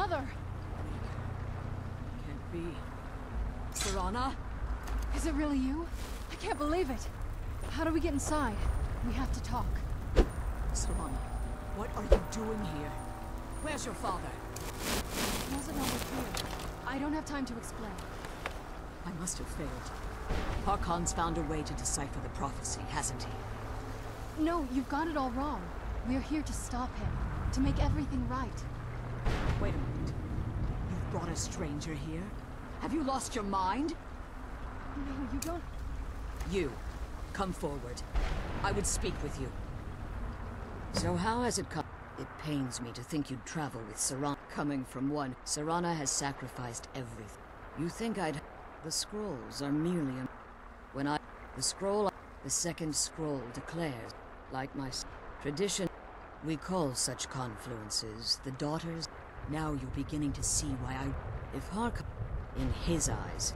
Mother! Can't be. Serana? Is it really you? I can't believe it. How do we get inside? We have to talk. Serana, what are you doing here? Where's your father? He wasn't here. I don't have time to explain. I must have failed. Harkon's found a way to decipher the prophecy, hasn't he? No, you've got it all wrong. We're here to stop him. To make everything right. Wait a minute. You've brought a stranger here? Have you lost your mind? No, you don't... You, come forward. I would speak with you. So how has it come? It pains me to think you'd travel with Serana. Coming from one, Serana has sacrificed everything. You think I'd... The scrolls are merely a... When I... The scroll... The second scroll declares, like my tradition, we call such confluences the daughters. Now you're beginning to see why I... If Hark... In his eyes.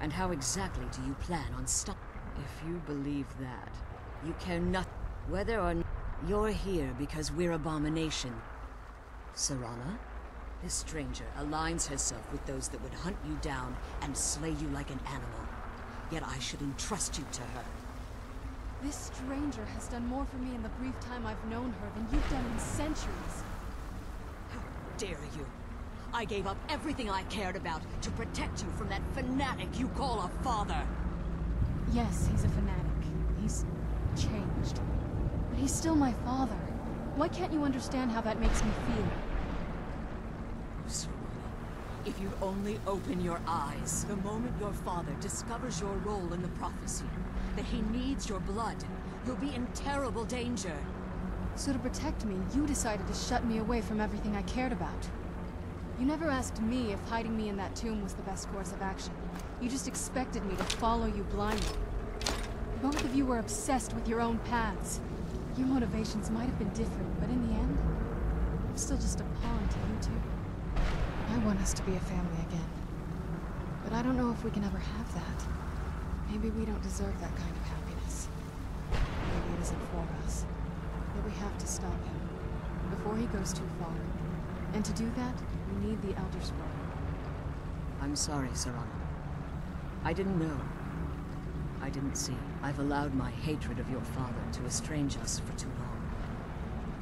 And how exactly do you plan on stop? If you believe that, you care nothing. Whether or not you're here because we're abomination. Serana? This stranger aligns herself with those that would hunt you down and slay you like an animal. Yet I should entrust you to her. This stranger has done more for me in the brief time I've known her than you've done in centuries. How dare you? I gave up everything I cared about to protect you from that fanatic you call a father. Yes, he's a fanatic. He's changed. But he's still my father. Why can't you understand how that makes me feel? If you'd only open your eyes, the moment your father discovers your role in the prophecy, that he needs your blood, you'll be in terrible danger. So to protect me, you decided to shut me away from everything I cared about. You never asked me if hiding me in that tomb was the best course of action. You just expected me to follow you blindly. Both of you were obsessed with your own paths. Your motivations might have been different, but in the end, I'm still just a pawn to you two. I want us to be a family again. But I don't know if we can ever have that. Maybe we don't deserve that kind of happiness. Maybe it isn't for us. But we have to stop him. Before he goes too far. And to do that, we need the Elder Scroll. I'm sorry, Serana. I didn't know. I didn't see. I've allowed my hatred of your father to estrange us for too long.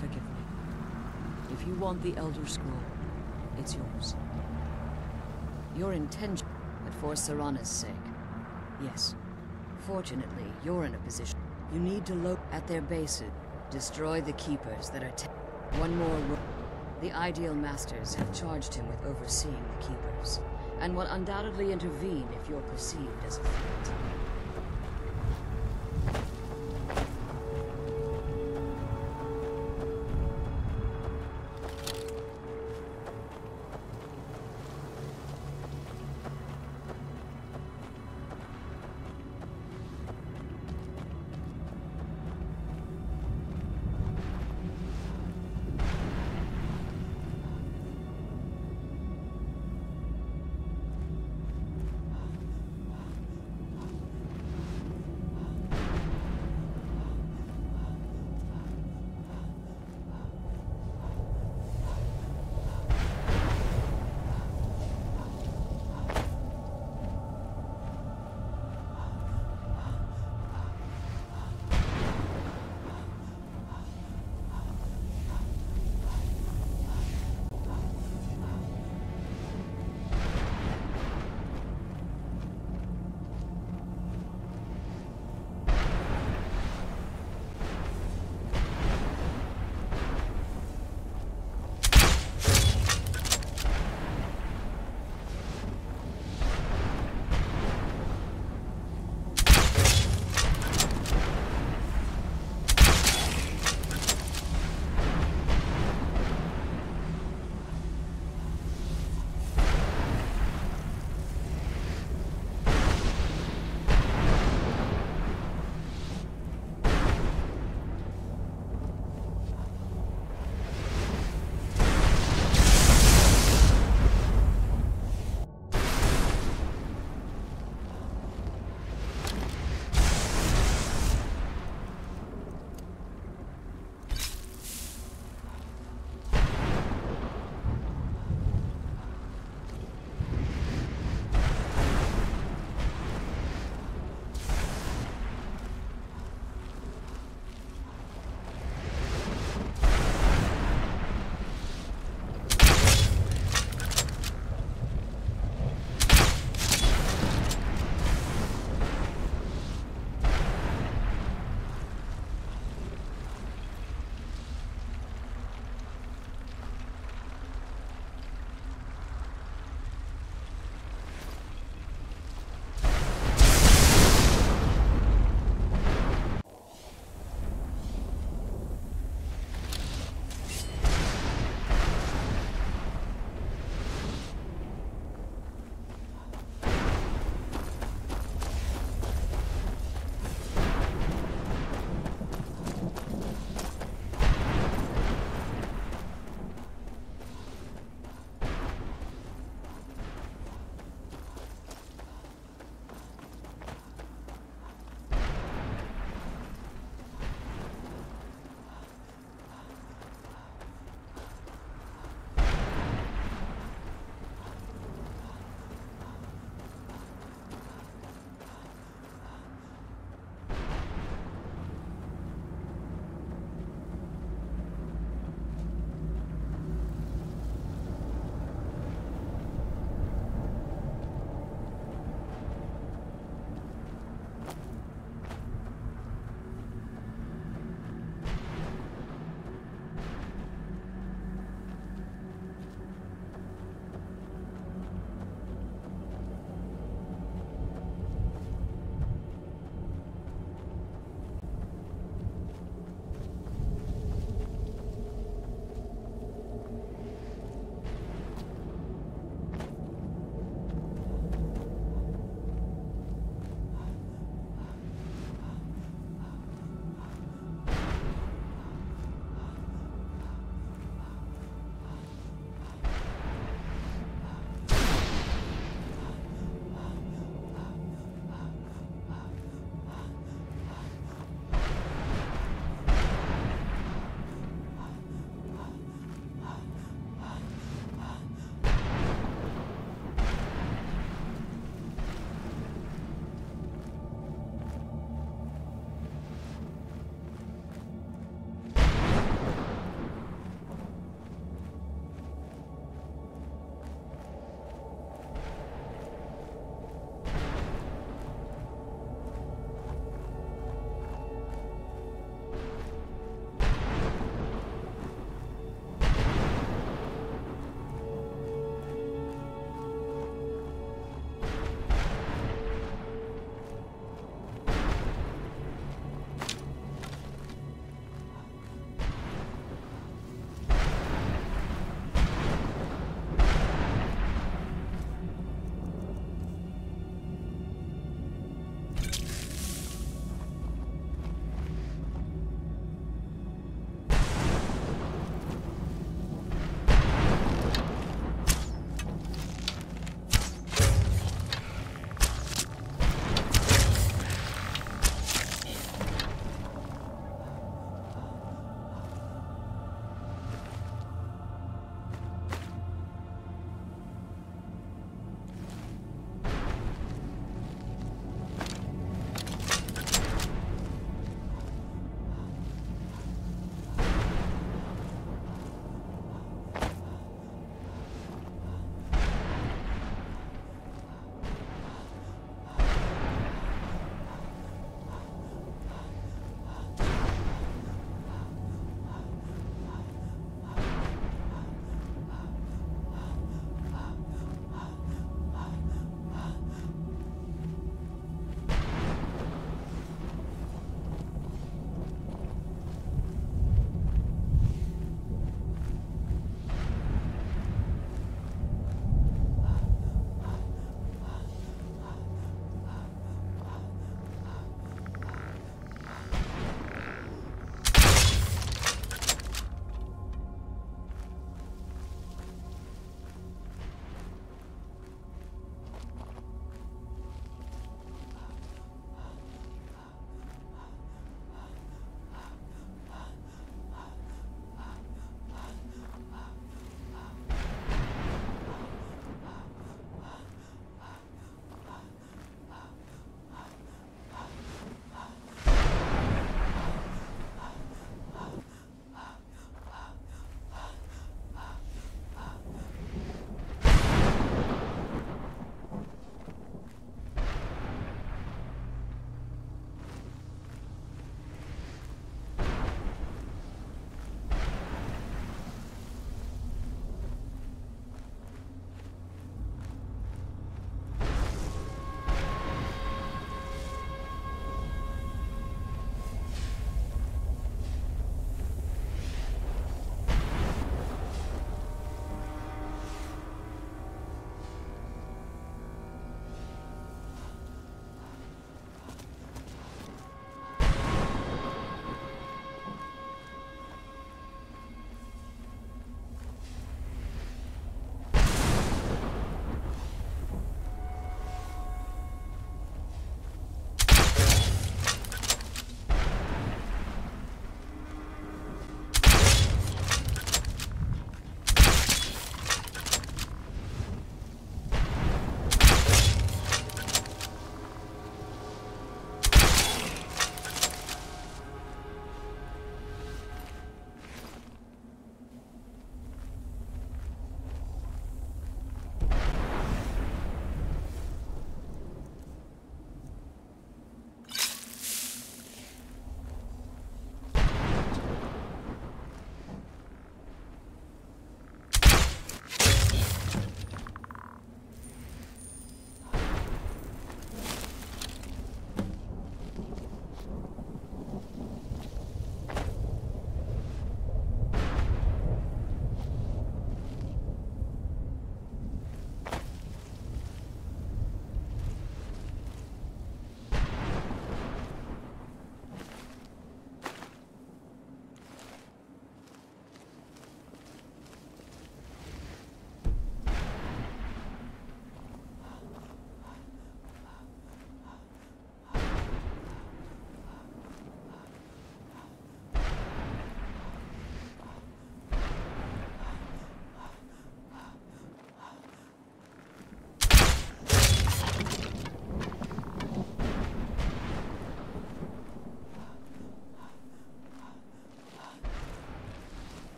Forgive me. If you want the Elder Scroll, it's yours. Your intention, but for Serana's sake. Yes. Fortunately, you're in a position. You need to look at their bases. Destroy the Keepers that are One more The Ideal Masters have charged him with overseeing the Keepers, and will undoubtedly intervene if you're perceived as a threat.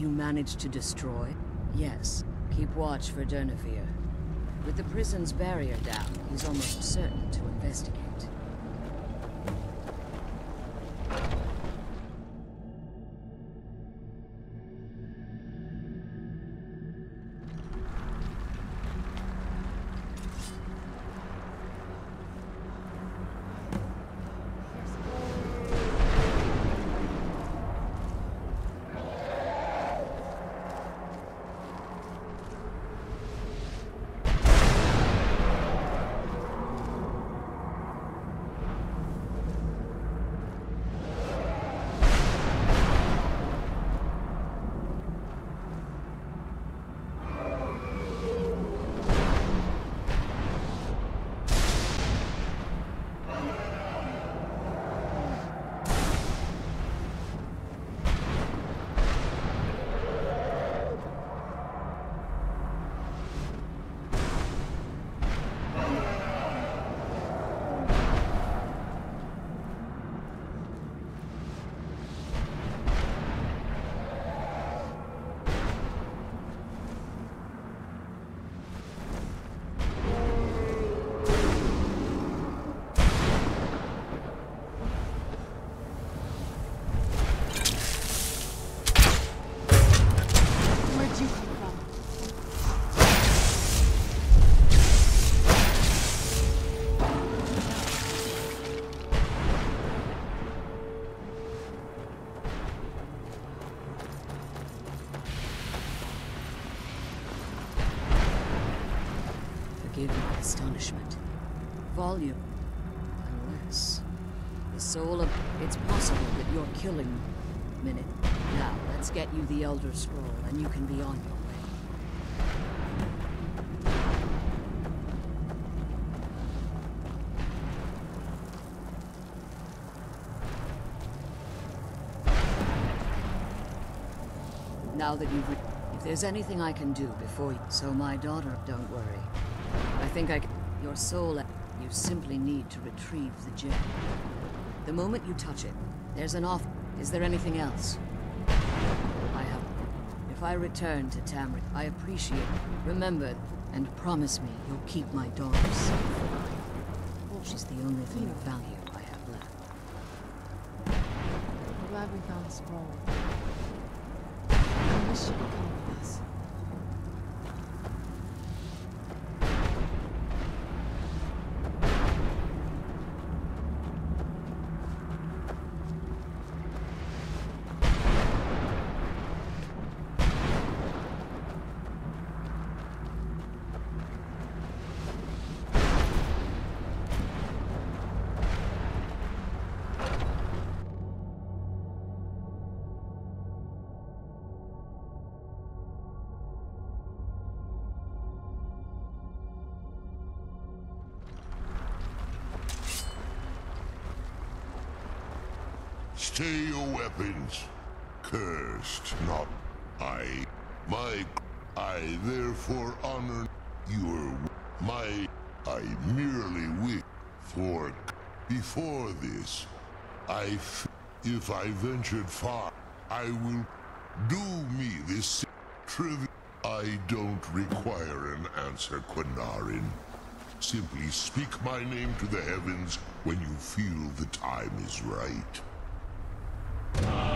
You managed to destroy? Yes. Keep watch for Durnehviir. With the prison's barrier down, he's almost certain to investigate. Possible killing... Minute. Now, let's get you the Elder Scroll, and you can be on your way. Now that you've... If there's anything I can do before you... So my daughter, don't worry. I think I can... Your soul... You simply need to retrieve the gem. The moment you touch it, there's an off... Is there anything else? I have... If I return to Tamriel, I appreciate it. Remember, and promise me you'll keep my daughter safe. She's the only thing of value I have left. I'm glad we found the scroll. I wish you could come with us. Stay your weapons. Cursed, not I. My... I therefore honor your... My... I merely wish for... Before this, I... If I ventured far, I will... Do me this trivial... I don't require an answer, Qahnaarin. Simply speak my name to the heavens when you feel the time is right. Dig.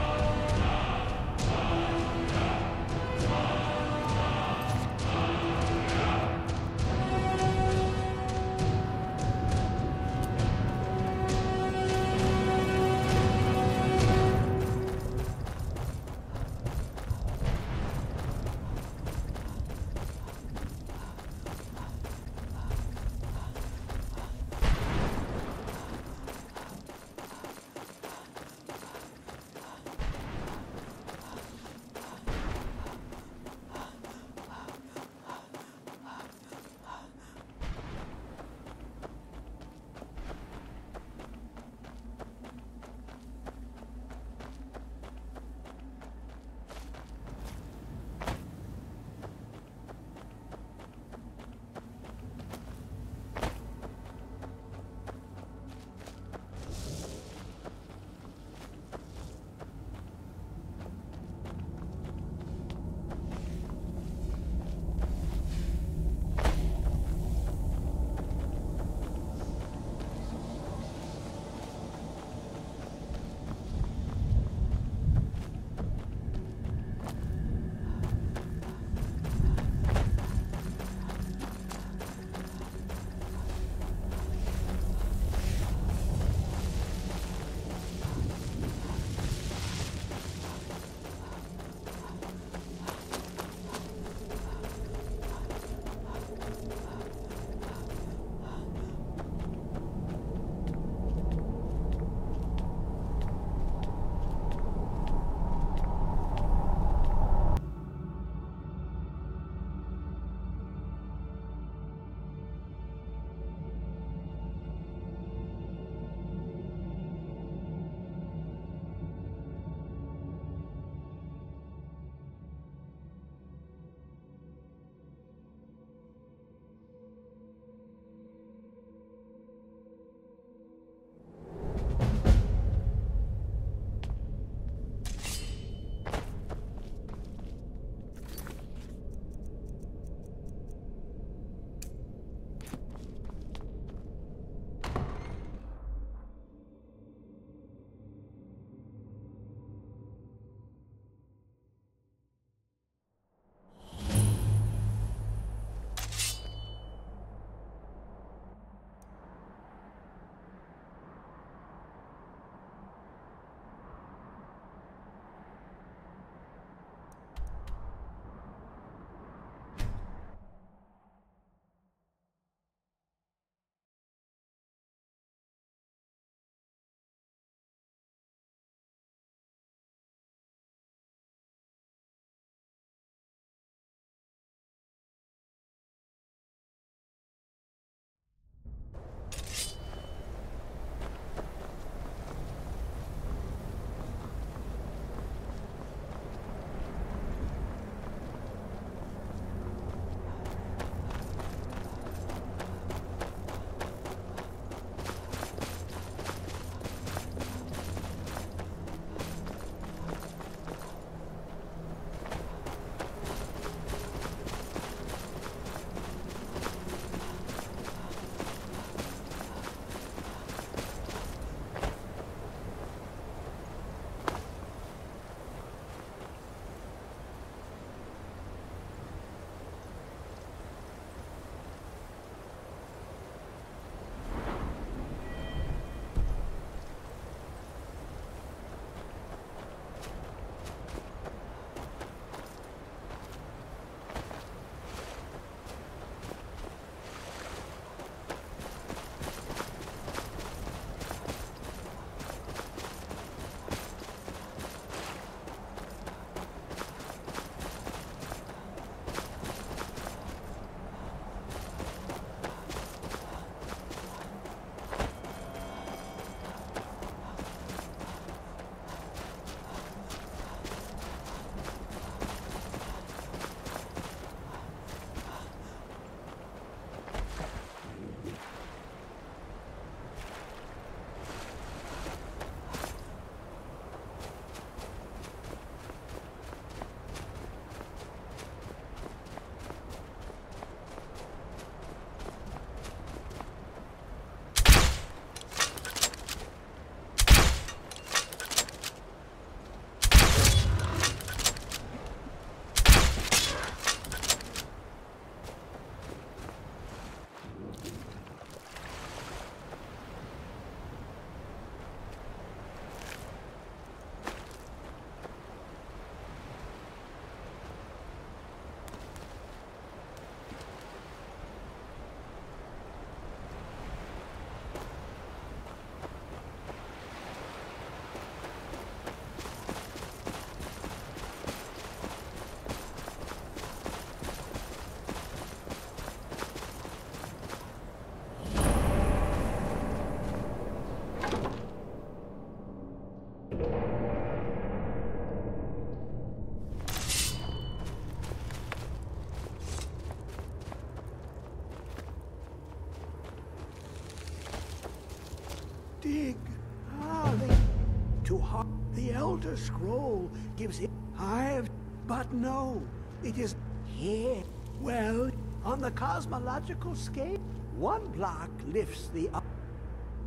Elder Scroll gives it... I've... But no, it is here. Well, on the cosmological scale, one block lifts the up.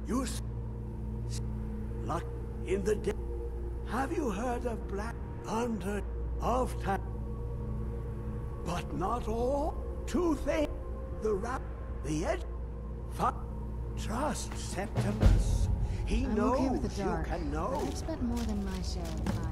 You luck in the day. Have you heard of black under of time? But not all. Two things. The rap, the edge. Trust Septimus. He I'm knows okay with the dark. you can know. I've spent more than my share of time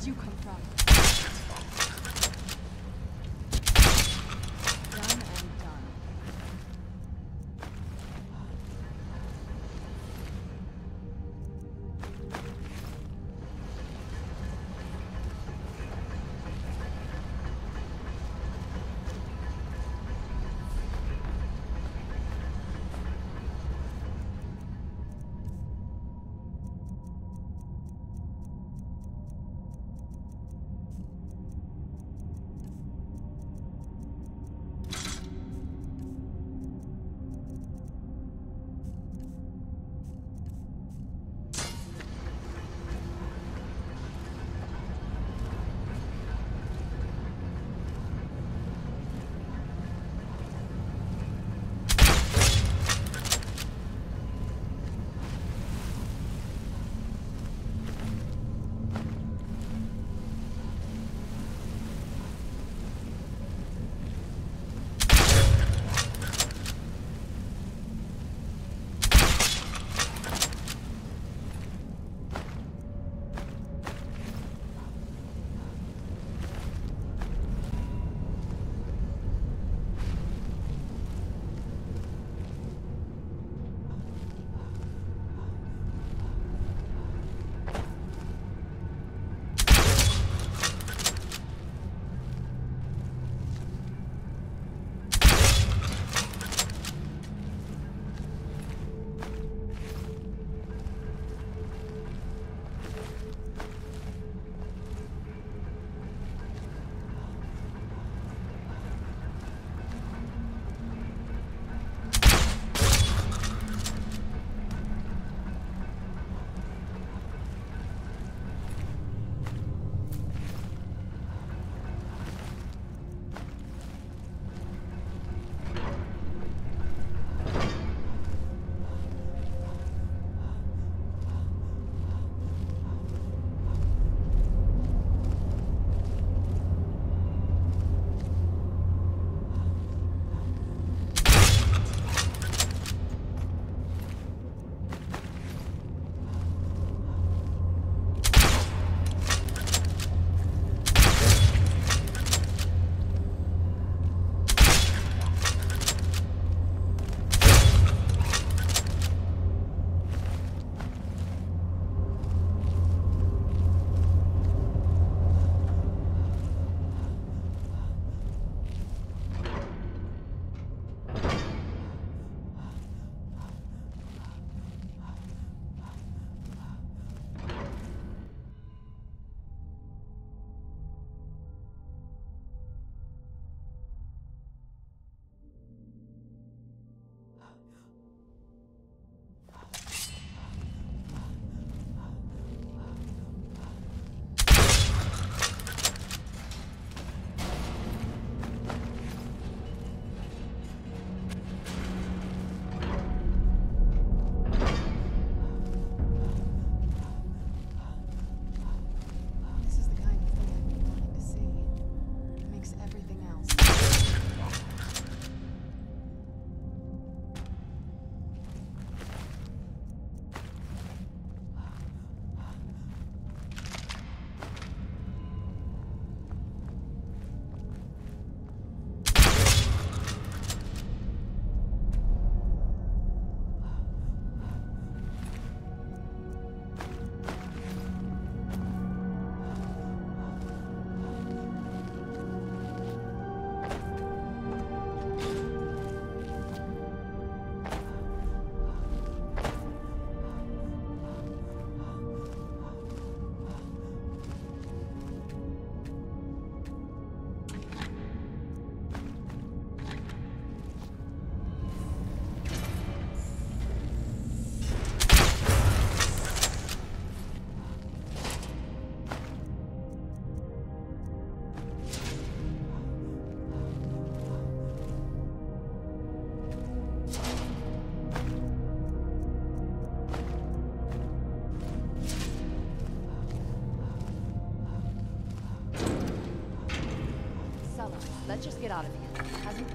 Where'd you come from? Just get out of here. Hasn't...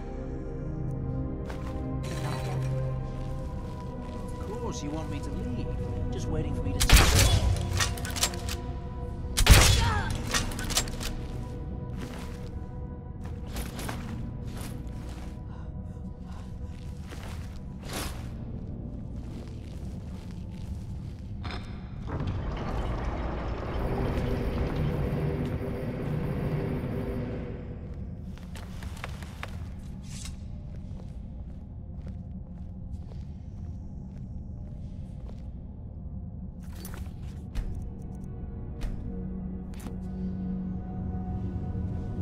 Of course, you want me to leave. Just waiting for me to...